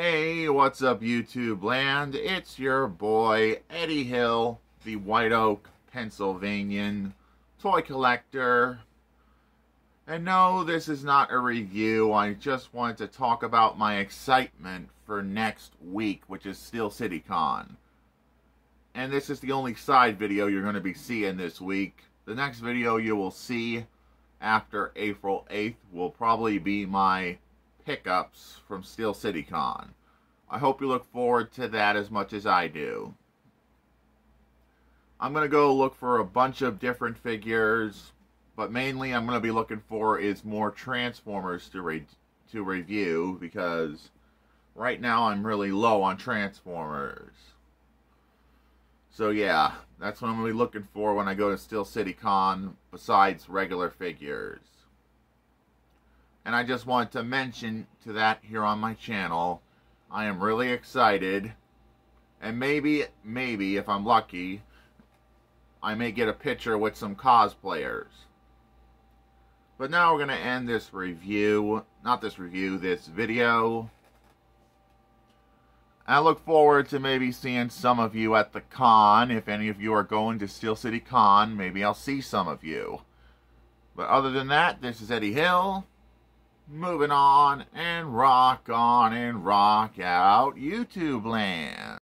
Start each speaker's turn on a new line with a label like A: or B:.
A: Hey, what's up, YouTube land? It's your boy, Eddie Hill, the White Oak, Pennsylvanian toy collector. And no, this is not a review. I just wanted to talk about my excitement for next week, which is Steel City Con. And this is the only side video you're going to be seeing this week. The next video you will see after April 8th will probably be my pickups from Steel City Con. I hope you look forward to that as much as I do. I'm going to go look for a bunch of different figures, but mainly I'm going to be looking for is more Transformers to, re to review because right now I'm really low on Transformers. So yeah, that's what I'm going to be looking for when I go to Steel City Con besides regular figures. And I just wanted to mention to that here on my channel, I am really excited. And maybe, maybe, if I'm lucky, I may get a picture with some cosplayers. But now we're going to end this review, not this review, this video. I look forward to maybe seeing some of you at the con. If any of you are going to Steel City Con, maybe I'll see some of you. But other than that, this is Eddie Hill moving on and rock on and rock out YouTube land.